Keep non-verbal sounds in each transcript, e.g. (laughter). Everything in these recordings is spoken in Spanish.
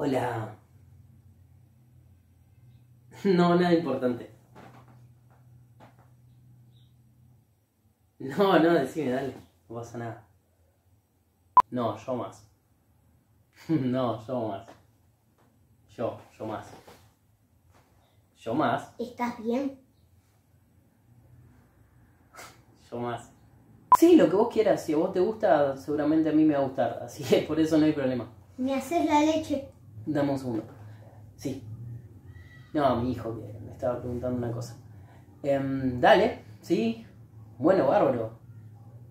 Hola. No, nada importante. No, no, decime, dale. No pasa nada. No, yo más. (laughs) No, yo más. Yo, yo más. Yo más, ¿Estás bien? yo más. Sí, lo que vos quieras. Si a vos te gusta, seguramente a mí me va a gustar. Así que por eso no hay problema. ¿Me haces la leche? Dame un segundo. Sí. No, mi hijo que me estaba preguntando una cosa. Em, dale, sí. Bueno, bárbaro.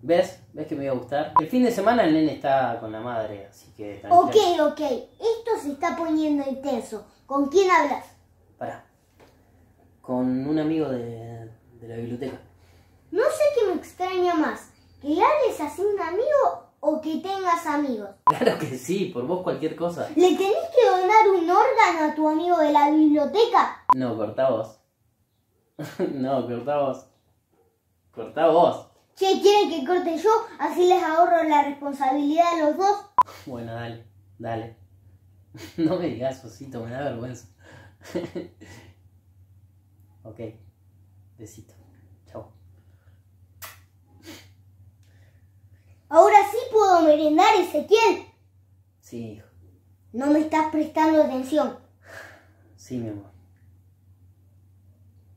¿Ves? ¿Ves que me iba a gustar? El fin de semana el nene está con la madre, así que Ok, tranquila. ok. Esto se está poniendo intenso. ¿Con quién hablas? Pará. Con un amigo de, de la biblioteca. No sé qué me extraña más. ¿Que le hables así un amigo o que tengas amigos? (laughs) Claro que sí, por vos cualquier cosa. ¿Le tenés que donar un órgano a tu amigo de la biblioteca? No, cortá vos. (laughs) no, cortá vos. Cortá vos. Che, ¿quieren que corte yo? Así les ahorro la responsabilidad a los dos. (laughs) Bueno, dale, dale. No me digas, Osito, me da vergüenza. ok, besito. Chao. Merendar, Ezequiel. Sí, hijo. No me estás prestando atención. Sí, mi amor.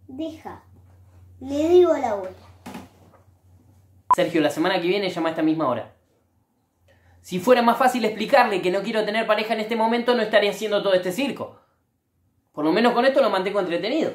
Deja. Le digo a la abuela. Sergio, la semana que viene llama a esta misma hora. Si fuera más fácil explicarle que no quiero tener pareja en este momento, no estaría haciendo todo este circo. Por lo menos con esto lo mantengo entretenido.